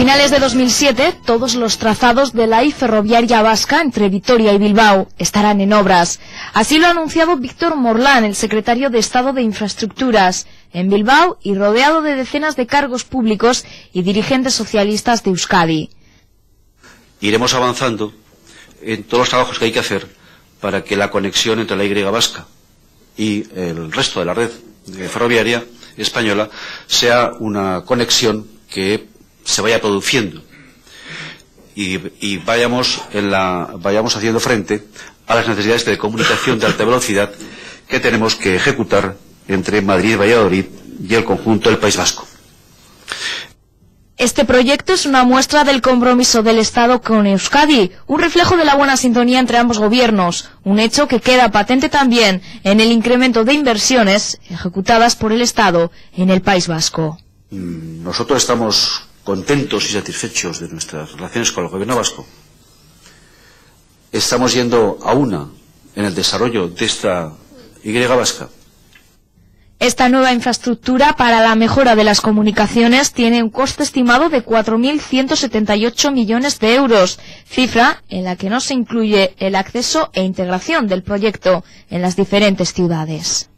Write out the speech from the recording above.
finales de 2007, todos los trazados de la I ferroviaria vasca entre Vitoria y Bilbao estarán en obras. Así lo ha anunciado Víctor Morlán, el secretario de Estado de Infraestructuras, en Bilbao y rodeado de decenas de cargos públicos y dirigentes socialistas de Euskadi. Iremos avanzando en todos los trabajos que hay que hacer para que la conexión entre la Y vasca y el resto de la red ferroviaria española sea una conexión que se vaya produciendo y, vayamos, en la, vayamos haciendo frente a las necesidades de comunicación de alta velocidad que tenemos que ejecutar entre Madrid y Valladolid y el conjunto del País Vasco. Este proyecto es una muestra del compromiso del Estado con Euskadi, un reflejo de la buena sintonía entre ambos gobiernos, un hecho que queda patente también en el incremento de inversiones ejecutadas por el Estado en el País Vasco. Mm, nosotros estamos contentos y satisfechos de nuestras relaciones con el gobierno vasco. Estamos yendo a una en el desarrollo de esta Y vasca esta nueva infraestructura para la mejora de las comunicaciones tiene un coste estimado de 4.178 millones de euros, cifra en la que no se incluye el acceso e integración del proyecto en las diferentes ciudades.